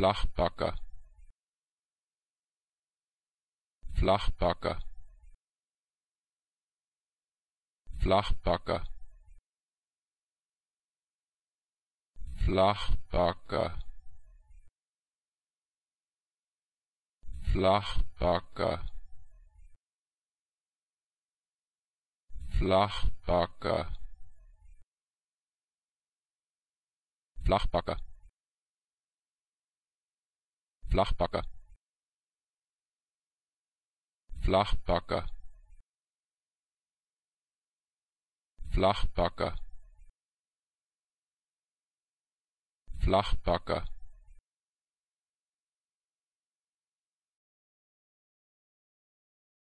Flachbacker. Flachbacker. Flachbacker. Flachbacker. Flachbacker. Flachbacker. Flachbacker. Flachpacker Flachpacker Flachpacker Flachpacker